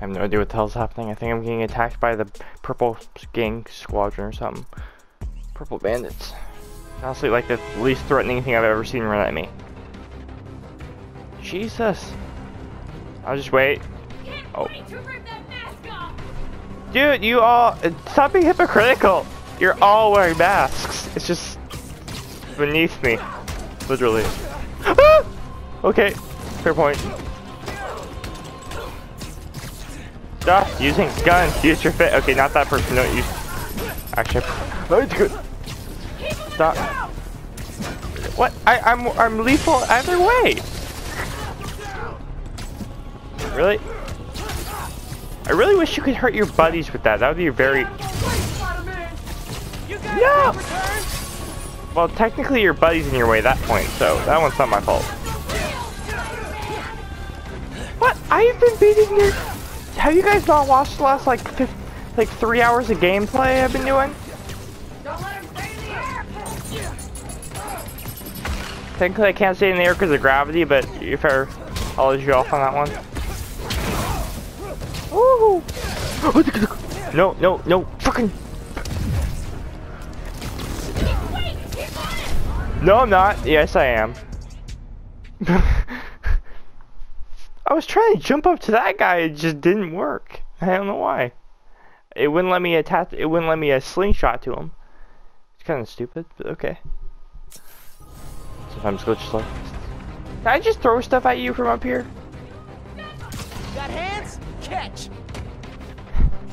I have no idea what the hell's happening. I think I'm getting attacked by the purple gang squadron or something. Purple bandits. Honestly, like the least threatening thing I've ever seen run at me. Jesus. I'll just wait. Oh. Dude, you all stop being hypocritical. You're all wearing masks. It's just beneath me, literally. Ah! Okay, fair point. Stop using guns. Use your fit. Okay, not that person. Don't use. Actually, that's good. Stop. What? I, I'm I'm lethal either way. Really? I really wish you could hurt your buddies with that. That would be very... No! Well, technically your buddy's in your way at that point, so that one's not my fault. What? I've been beating your... Have you guys not watched the last, like, like three hours of gameplay I've been doing? Technically I can't stay in the air because of gravity, but if I, I'll let you off on that one. No, no, no, fucking. No, I'm not. Yes, I am. I was trying to jump up to that guy, it just didn't work. I don't know why. It wouldn't let me attach. It wouldn't let me a slingshot to him. It's kind of stupid, but okay. Sometimes glitches like this. Can I just throw stuff at you from up here? Got hands? catch.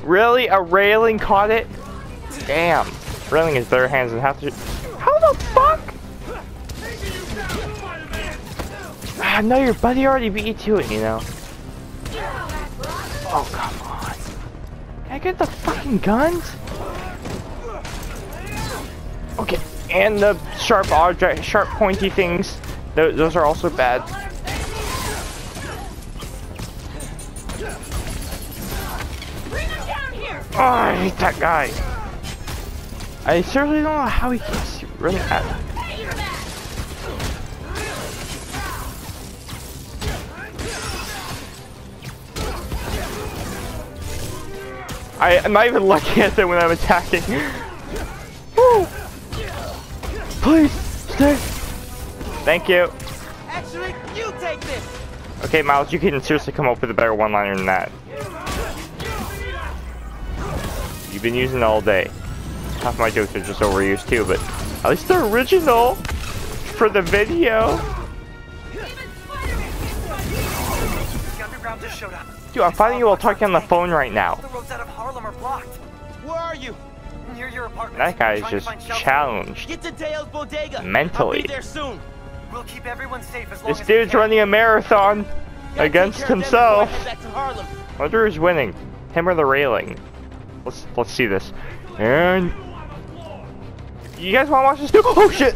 Really? A railing caught it? Damn. Railing is better hands than half the How the fuck? Ah, no, your buddy already beat you to it, you know. Oh, come on. Can I get the fucking guns? Okay, and the sharp object, sharp pointy things. Those are also bad. Oh, I hate that guy. I seriously don't know how he keeps running at I, am not even looking at them when I'm attacking. Woo! Please, stay. Thank you. Actually, you take this. Okay, Miles, you can seriously come up with a better one-liner than that. You've been using it all day. Half my jokes are just overused too, but at least they're original for the video. Dude, I'm finding you while talking on the phone right now. The roads out of Harlem are blocked. Where are you? Near your apartment. That guy is just challenged. Get to Dale's bodega. Mentally. I'll be there soon. We'll keep everyone safe as long this dude's running a marathon against himself. Wonder who's winning, him or the railing. Let's let's see this. And you guys want to watch this too? Oh shit!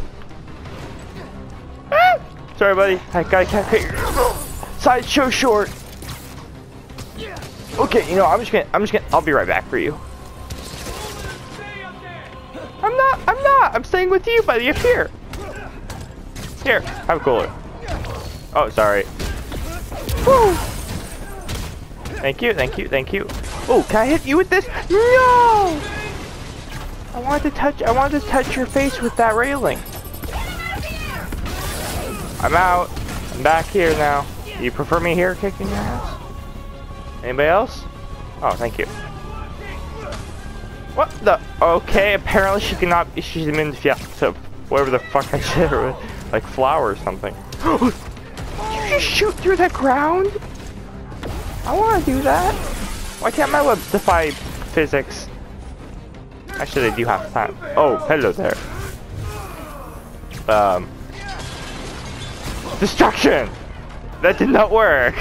Ah! Sorry, buddy. I got can't hit your sideshow short. Okay, you know I'm just gonna I'm just gonna I'll be right back for you. I'm not I'm not I'm staying with you, buddy. Up here. Here, have a cooler. Oh, sorry. Woo! Thank you, thank you, thank you. Oh, can I hit you with this? No! I wanted to touch, I wanted to touch your face with that railing. I'm out. I'm back here now. You prefer me here kicking your ass? Anybody else? Oh, thank you. What the? Okay, apparently she cannot, she's immune to whatever the fuck I said, like flower or something. Did you just shoot through the ground? I want to do that. Why can't my webs defy physics? Actually, they do have time. Oh, hello there. Um. Destruction! That did not work!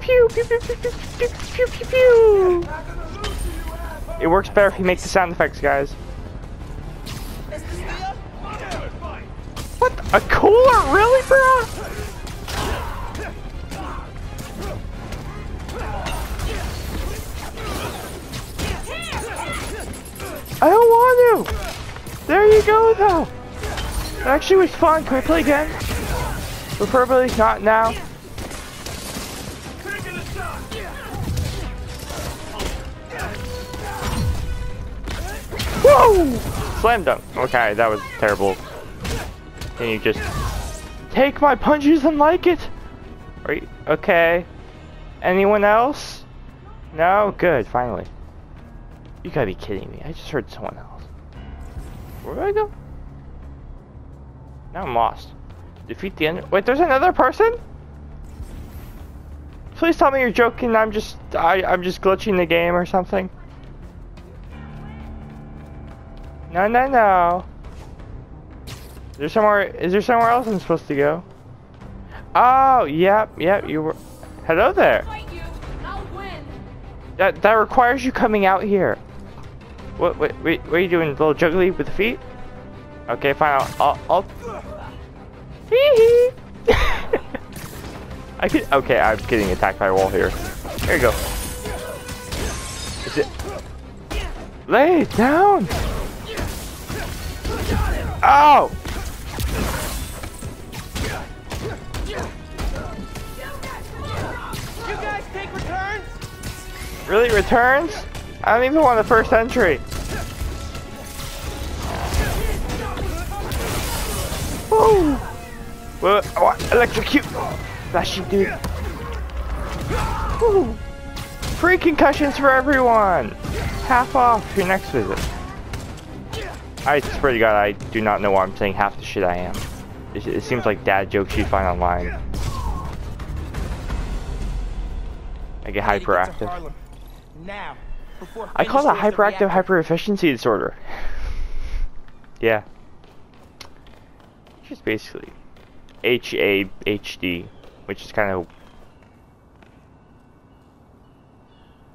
Pew pew pew pew pew pew pew pew pew It works better if you make the sound effects, guys. What? A cooler? Really, bro? I don't want to! There you go, though! Actually was fun. Can we play again? Preferably not now. Whoa! Slam dunk. Okay, that was terrible. Can you just take my punches and like it? Are you okay? Anyone else? No? Good, finally. You gotta be kidding me. I just heard someone else. Where do I go? Now I'm lost. Defeat the end. Wait, there's another person? Please tell me you're joking. I'm just I I'm just glitching the game or something. No, no, no. Is there somewhere? Is there somewhere else I'm supposed to go? Oh, yep, yep. You were. Hello there. That that requires you coming out here. What what wait, what are you doing? A little juggly with the feet? Okay, fine. I'll I'll. I'll... Hee hee. I could. Okay, I'm getting attacked by a wall here. There you go. Is it? Lay it down. Oh! You guys take returns? Really returns? I don't even want the first entry. Woo! Well, oh, electrocute! Flashy dude. Woo! Free concussions for everyone! Half off your next visit. I swear to God, I do not know why I'm saying half the shit I am. It, it seems like dad jokes you find online. I get Need to get to hyperactive. Now. I call that hyperactive reactor. hyper efficiency disorder. yeah. Just basically HAHD, which is kind of.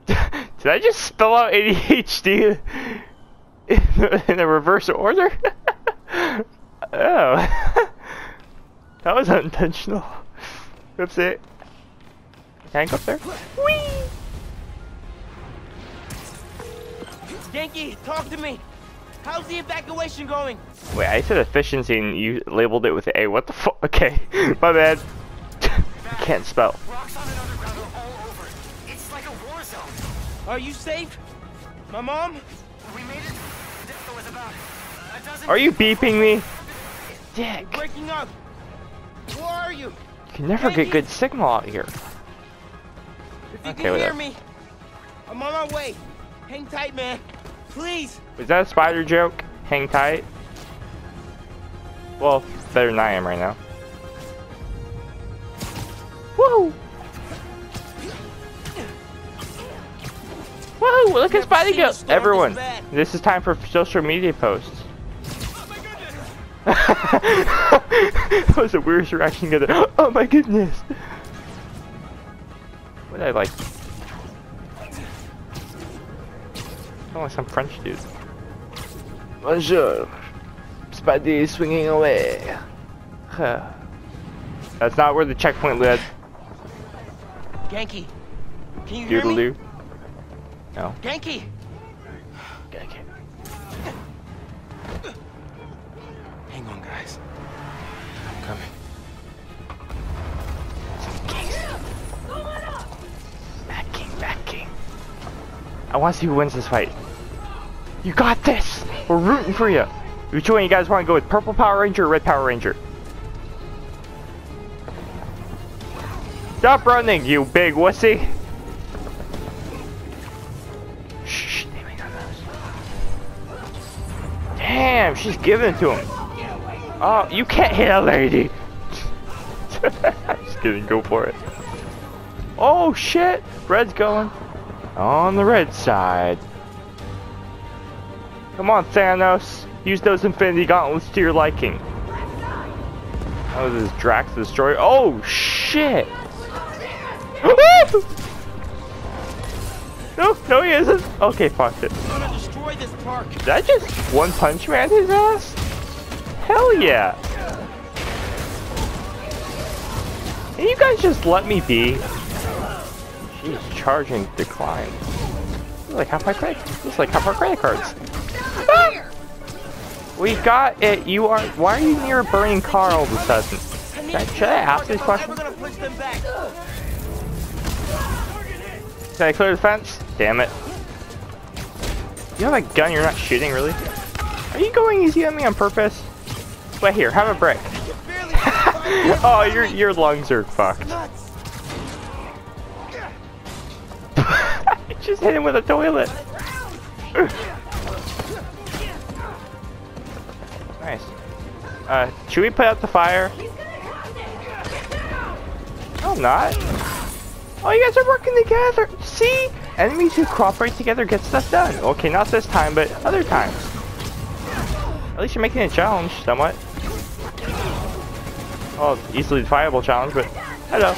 Did I just spell out ADHD in, in a reverse order? oh. that was unintentional. Oops, it. Can I go up there? Whee! Ganke, talk to me. How's the evacuation going? Wait, I said efficiency and you labeled it with A. What the fuck? Okay, my bad. I can't spell. Roxxon and Underground are all over. It's like a war zone. Are you safe? My mom? We made it. Are you beeping me? Dick. Breaking up. Where are you? You can never get good signal out here. If you Okay, can hear whatever. me, I'm on my way. Hang tight, man. Please. Was that a spider joke? Hang tight. Well, better than I am right now. Woo! Woo! Look at Never Spidey go! Everyone, this this is time for social media posts. Oh that was the weirdest reaction ever. Oh my goodness! What did I like? Sound like some French dude. Bonjour. Spidey is swinging away. Huh. That's not where the checkpoint led. Ganke, can you hear me? No. Okay, okay. Hang on, guys. I'm coming. Bat King, Bat King. I want to see who wins this fight. You got this! We're rooting for you. Which one you guys want to go with? Purple Power Ranger or Red Power Ranger? Stop running, you big wussy! Damn, she's giving it to him. Oh, you can't hit a lady. Just kidding, go for it. Oh shit, red's going. On the red side. Come on, Thanos. Use those Infinity Gauntlets to your liking. Oh, this is Drax the Destroyer. Oh, shit! no, no, he isn't. Okay, fuck it. Destroy this park. Did I just one punch man his ass? Hell yeah! Can you guys just let me be? She's charging decline. This is like half my credit. This is like half our credit cards. Ah! We got it. You are. Why are you near a burning car all of a sudden? Should I, to should I ask these questions? gonna push them back. Can I clear the fence? Damn it. You have a gun you're not shooting, really? Are you going easy on me on purpose? Wait, here, have a survived oh, your your lungs are fucked. Just hit him with a toilet. nice. Uh, should we put out the fire? No, I'm not. Oh, you guys are working together. See? Enemies who cooperate together get stuff done. Okay, not this time, but other times. At least you're making a challenge, somewhat. Oh, easily defiable challenge, but hello.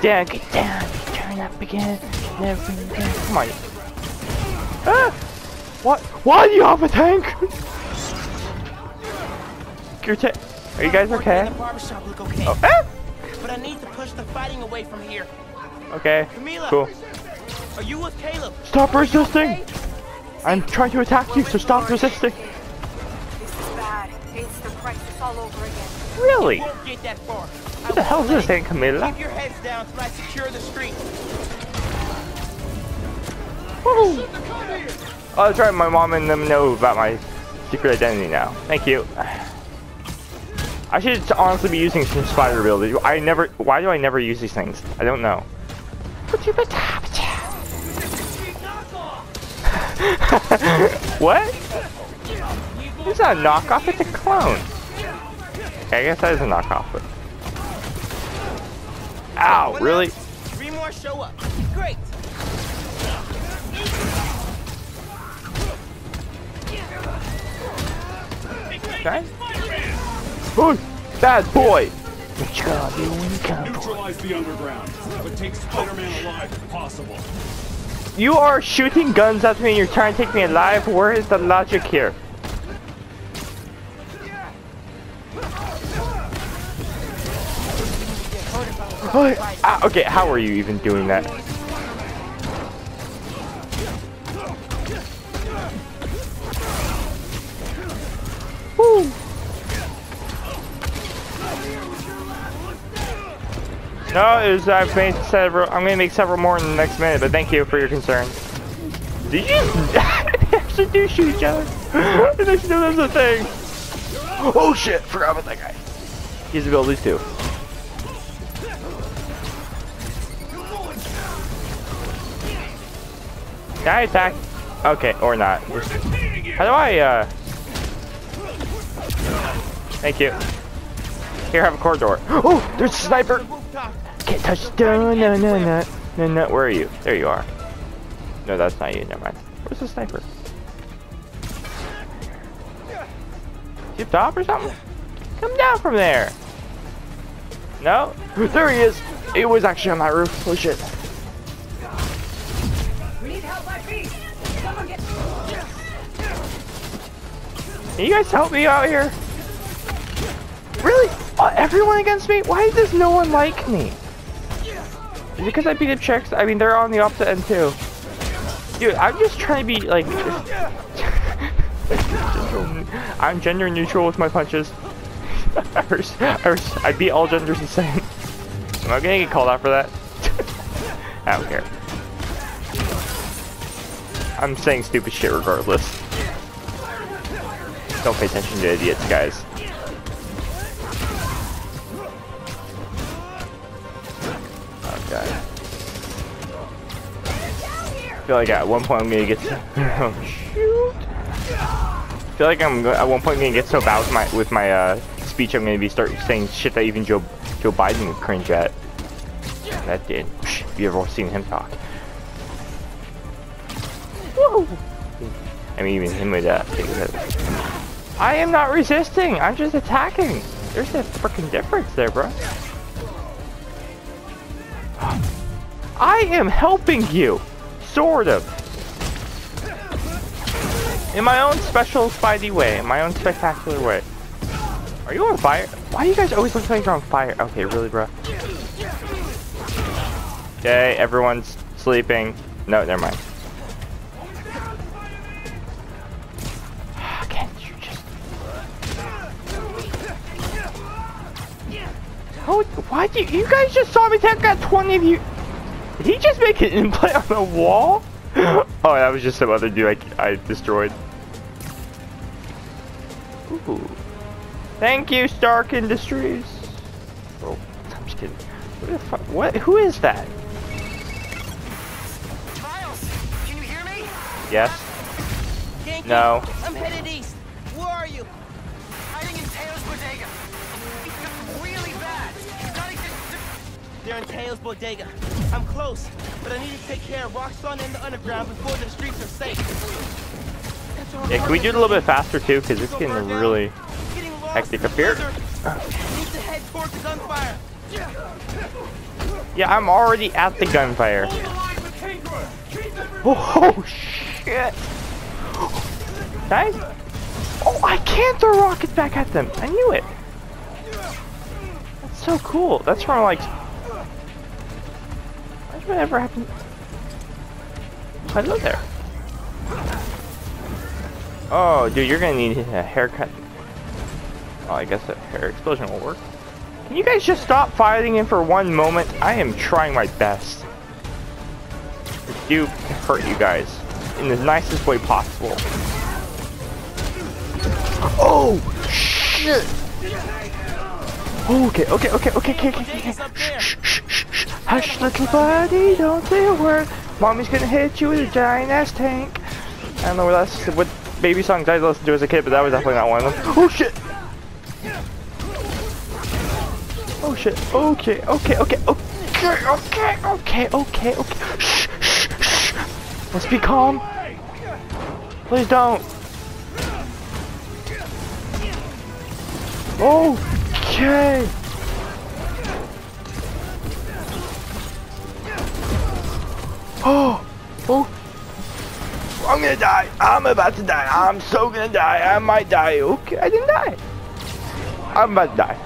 Down, get down, turn up again, never again. Come on. Ah! What? Why do you have a tank? Your ta- Are you guys okay? the barbershop look okay, Oh, ah! but I need to push the fighting away from here. Okay. Camila. Cool. Are you with Caleb? Stop resisting! I'm trying to attack you, so stop resisting. This is bad. It's the crisis all over again. Really? Won't get that far. What the hell is this thing, Camilla? Keep your heads down till I secure the street. Woo! Oh, that's right. My mom and them know about my secret identity now. Thank you. I should honestly be using some spider ability. I never. Why do I never use these things? I don't know. what? It's not a knockoff. It's a clone. Okay, I guess that is a knockoff. But... Ow! One Really? else, Three more show up. Great. Okay. Boy, bad boy. What you gonna do when you come for? Neutralize the underground, but take Spider-Man alive if possible. You are shooting guns at me and you're trying to take me alive? Where is the logic here? Ah, okay, how are you even doing that? No, it was, I've made several. I'm gonna make several more in the next minute, but thank you for your concern. Did you they actually do shoot each other? I didn't know that was a thing. Oh shit! Forgot about that guy. He's abilities too. Can I attack? Okay, or not. How do I, uh... Thank you. Here, have a corridor. Oh, there's a sniper! Can't touch no no no no no no where are you? There you are. No, that's not you, never mind. Where's the sniper? Is he up top or something? Come down from there! No? There he is! He was actually on that roof. Holy shit. We need help by feet. Someone get. Can you guys help me out here? Really? Uh, everyone against me? Why does no one like me? Because I beat up chicks? I mean, they're on the opposite end too. Dude, I'm just trying to be like. I'm gender neutral with my punches. I I beat all genders the same. Am I gonna get called out for that? I don't care. I'm saying stupid shit regardless. Don't pay attention to idiots, guys. Okay. I feel like at one point I'm gonna get. So! I feel like I'm at one point gonna get so bad with my with my uh, speech. I'm gonna be start saying shit that even Joe Joe Biden would cringe at. That did. Have you ever seen him talk? Woo! I mean, even him with uh, head. I am not resisting. I'm just attacking. There's a freaking difference there, bro. I am helping you, sort of. In my own special Spidey way, in my own spectacular way. Are you on fire? Why do you guys always look like you're on fire? Okay, really, bro. Okay, everyone's sleeping. No, never mind. Can't you just... How, why do you, you guys just saw me take out 20 of you? Did he just make an inplay on the wall? Oh, that was just some other dude I, I destroyed. Ooh. Thank you, Stark Industries. Oh, I'm just kidding. What the fuck? What? Who is that? Miles, can you hear me? Yes. Ganke, No. I'm headed east. Where are you? Hiding in Teo's bodega. They're in Teo's bodega. I'm close, but I need to take care of Roxxon and the underground before the streets are safe. Yeah, can we do it a little bit faster too? Because it's getting really hectic up here. Need to head towards the gunfire. Yeah, I'm already at the gunfire. Hold the line with Kingdra! Keep them Oh shit! Guys? Oh, I can throw rockets back at them. I knew it. That's so cool. That's from like. Whatever happened? Hello there. Oh, dude, you're gonna need a haircut. Oh, I guess a hair explosion will work. Can you guys just stop fighting him for one moment? I am trying my best do hurt you guys in the nicest way possible. Oh shit! Okay, okay, okay, okay, okay, okay, okay. Shh, shh, shh. Hush, little buddy, don't say a word. Mommy's gonna hit you with a giant ass tank. I don't know what that's what baby songs I listened to as a kid, but that was definitely not one of them. Oh shit! Oh shit! Okay, okay, okay, okay, okay, okay, okay, okay. Shh, shh, shh. Let's be calm. Please don't. Okay. I'm gonna die. I'm about to die. I'm so gonna die. I might die. Okay, I didn't die. I'm about to die.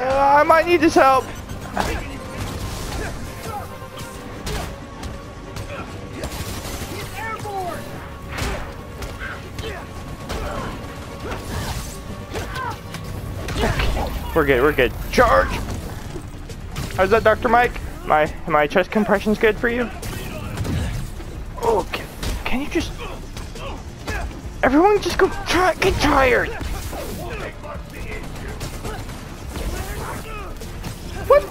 I might need this help. We're good, we're good. Charge! How's that, Dr. Mike? My my chest compression's good for you? Oh, Okay. Can you just Everyone just go try get tired! What?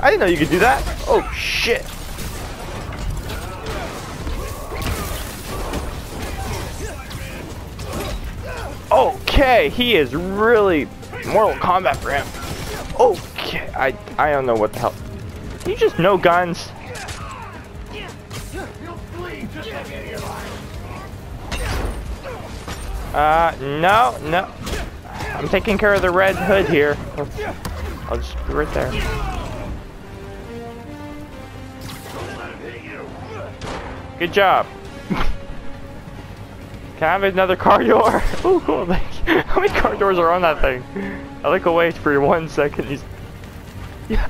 I didn't know you could do that. Oh shit. Okay, he is really Mortal Kombat for him. Okay, I I don't know what the hell. You just no guns. Uh, no, no. I'm taking care of the red hood here. I'll just be right there. Good job. Can I have another car door? Oh, cool. How many car doors are on that thing? I look away for one second. He's.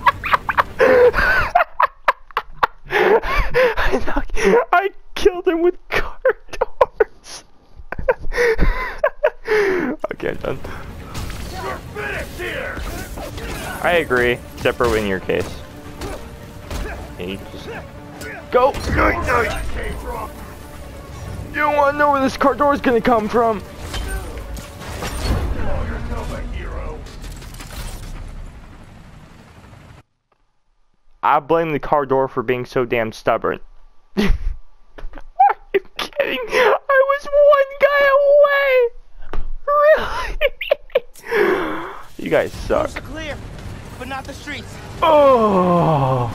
I, I killed him with car doors. okay, I'm done. Finish here! I agree, except for in your case. You just go? No, no. You don't want to know where this car door is gonna come from. I blame the car door for being so damn stubborn. Are you kidding? I was one guy away. Really? you guys suck. Clear, but not the streets. Oh.